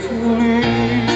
to me.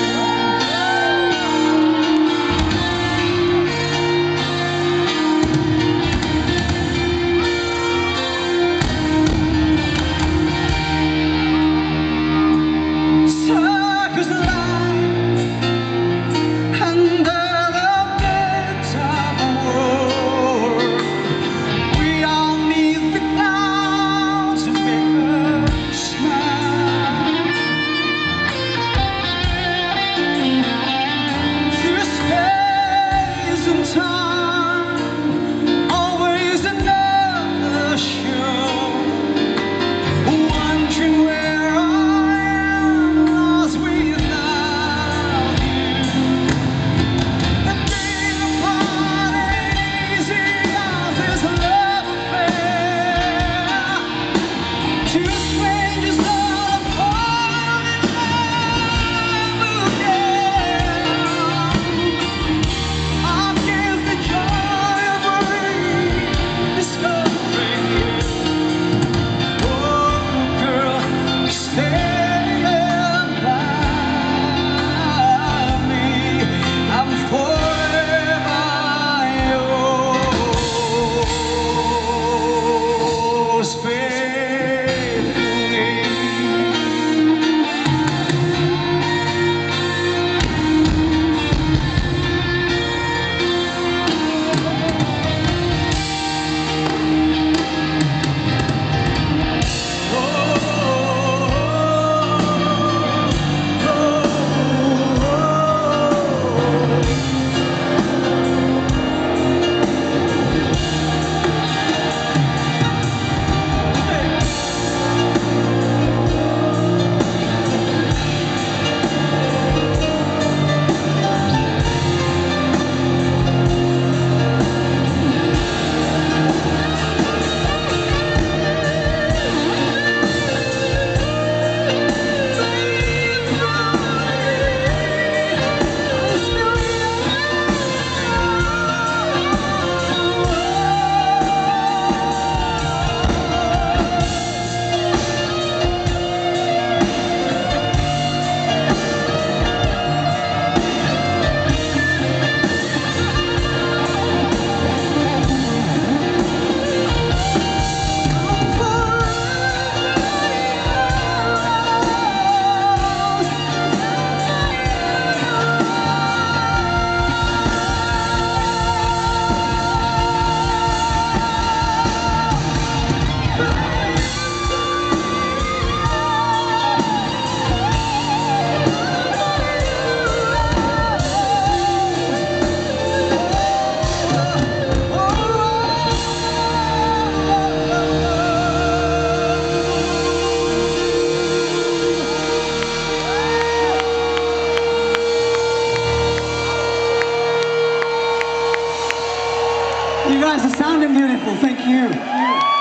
Guys sounding beautiful. Thank you.